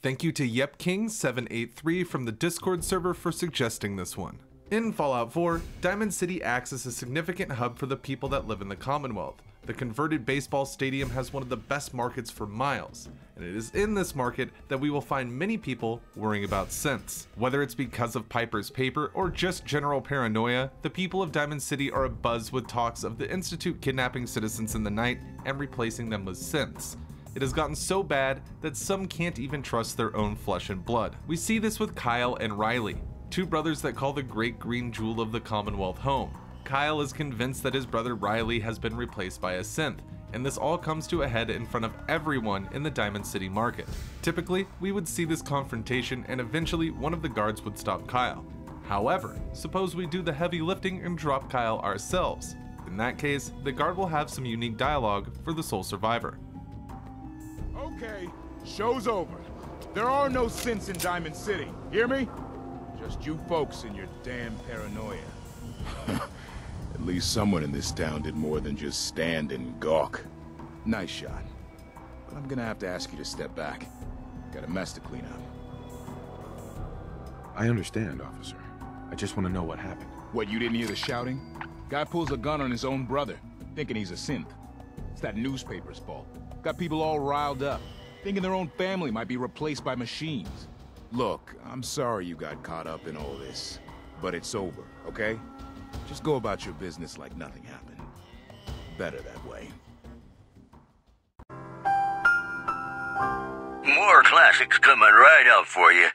Thank you to YepKing783 from the Discord server for suggesting this one. In Fallout 4, Diamond City acts as a significant hub for the people that live in the Commonwealth. The converted baseball stadium has one of the best markets for miles, and it is in this market that we will find many people worrying about synths. Whether it's because of Piper's paper or just general paranoia, the people of Diamond City are abuzz with talks of the Institute kidnapping citizens in the night and replacing them with synths. It has gotten so bad that some can't even trust their own flesh and blood. We see this with Kyle and Riley, two brothers that call the great green jewel of the Commonwealth home. Kyle is convinced that his brother Riley has been replaced by a synth, and this all comes to a head in front of everyone in the Diamond City market. Typically, we would see this confrontation and eventually one of the guards would stop Kyle. However, suppose we do the heavy lifting and drop Kyle ourselves. In that case, the guard will have some unique dialogue for the sole survivor. Okay, show's over. There are no synths in Diamond City, hear me? Just you folks and your damn paranoia. At least someone in this town did more than just stand and gawk. Nice shot. But I'm gonna have to ask you to step back. Got a mess to clean up. I understand, officer. I just want to know what happened. What, you didn't hear the shouting? Guy pulls a gun on his own brother, thinking he's a synth. It's that newspaper's fault. Got people all riled up, thinking their own family might be replaced by machines. Look, I'm sorry you got caught up in all this, but it's over, okay? Just go about your business like nothing happened. Better that way. More classics coming right up for you.